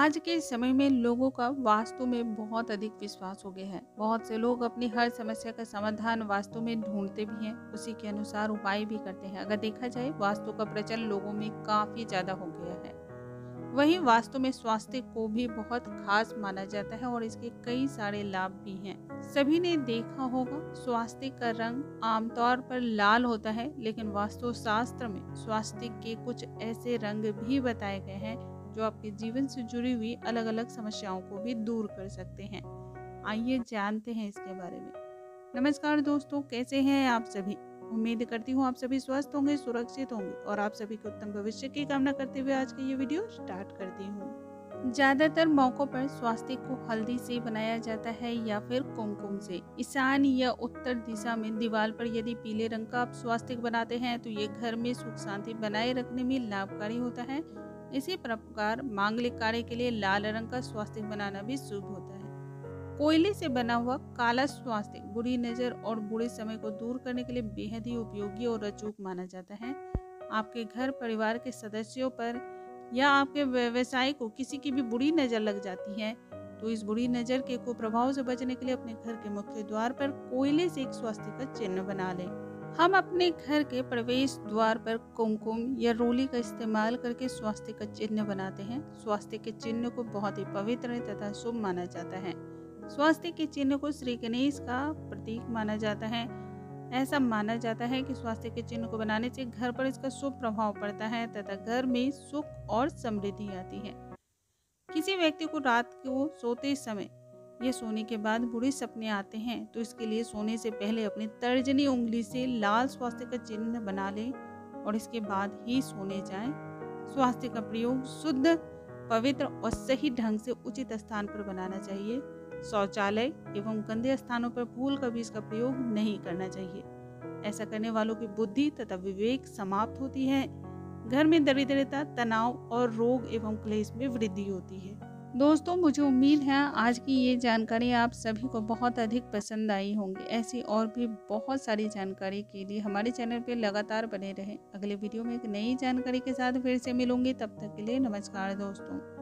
आज के समय में लोगों का वास्तु में बहुत अधिक विश्वास हो गया है। बहुत से लोग अपनी हर समस्या का समाधान वास्तु में ढूंढते भी हैं, उसी के अनुसार उपाय भी करते हैं। अगर देखा जाए, वास्तु का प्रचलन लोगों में काफ़ी ज़्यादा हो गया है। वहीं वास्तु में स्वास्थ्य को भी बहुत खास माना जाता है और इसके कई सारे लाभ भी हैं। सभी ने देखा होगा, स्वास्थ्य का रंग आमतौर पर लाल होता है, लेकिन वास्तु शास्त्र में स्वास्थ्य के कुछ ऐसे रंग भी बताए गए हैं जो आपके जीवन से जुड़ी हुई अलग अलग समस्याओं को भी दूर कर सकते हैं। आइए जानते हैं इसके बारे में। नमस्कार दोस्तों, कैसे हैं आप सभी? उम्मीद करती हूँ आप सभी स्वस्थ होंगे, सुरक्षित होंगे और आप सभी के उत्तम भविष्य की कामना करते हुए आज की ये वीडियो स्टार्ट करती हूँ। ज़्यादातर मौकों पर स्वास्थ्य को हल्दी से बनाया जाता है या फिर कुमकुम से। ईशान या उत्तर दिशा में दीवार पर यदि पीले रंग का आप स्वास्थ्य बनाते हैं तो ये घर में सुख शांति बनाए रखने में लाभकारी होता है। इसी प्रकार मांगलिक कार्य के लिए लाल रंग का स्वास्थ्य बनाना भी शुभ होता है। कोयले से बना हुआ काला स्वास्थ्य बुरी नज़र और बुरे समय को दूर करने के लिए बेहद ही उपयोगी और अचूक माना जाता है। आपके घर परिवार के सदस्यों पर या आपके व्यवसाय को किसी की भी बुरी नज़र लग जाती है तो इस बुरी नज़र के कुप्रभाव से बचने के लिए अपने घर के मुख्य द्वार पर कोयले से एक स्वास्थ्य का चिन्ह बना लें। हम अपने घर के प्रवेश द्वार पर कुमकुम या रोली का इस्तेमाल करके स्वास्थ्य का चिन्ह बनाते हैं। स्वास्थ्य के चिन्ह को बहुत ही पवित्र तथा शुभ माना जाता है। स्वास्थ्य के चिन्ह को श्री गणेश का प्रतीक माना जाता है। ऐसा माना जाता है कि स्वास्थ्य के चिन्ह को बनाने से घर पर इसका शुभ प्रभाव पड़ता है तथा घर में सुख और समृद्धि आती है। किसी व्यक्ति को रात को सोते समय ये सोने के बाद बुरे सपने आते हैं तो इसके लिए सोने से पहले अपनी तर्जनी उंगली से लाल स्वास्थ्य का चिन्ह बना लें और इसके बाद ही सोने जाएँ। स्वास्थ्य का प्रयोग शुद्ध, पवित्र और सही ढंग से उचित स्थान पर बनाना चाहिए। शौचालय एवं गंदे स्थानों पर फूल का भी इसका प्रयोग नहीं करना चाहिए। ऐसा करने वालों की बुद्धि तथा विवेक समाप्त होती है। घर में दरिद्रता, तनाव और रोग एवं क्लेश में वृद्धि होती है। दोस्तों, मुझे उम्मीद है आज की ये जानकारी आप सभी को बहुत अधिक पसंद आई होंगी। ऐसी और भी बहुत सारी जानकारी के लिए हमारे चैनल पर लगातार बने रहें। अगले वीडियो में एक नई जानकारी के साथ फिर से मिलूँगी। तब तक के लिए नमस्कार दोस्तों।